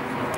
that.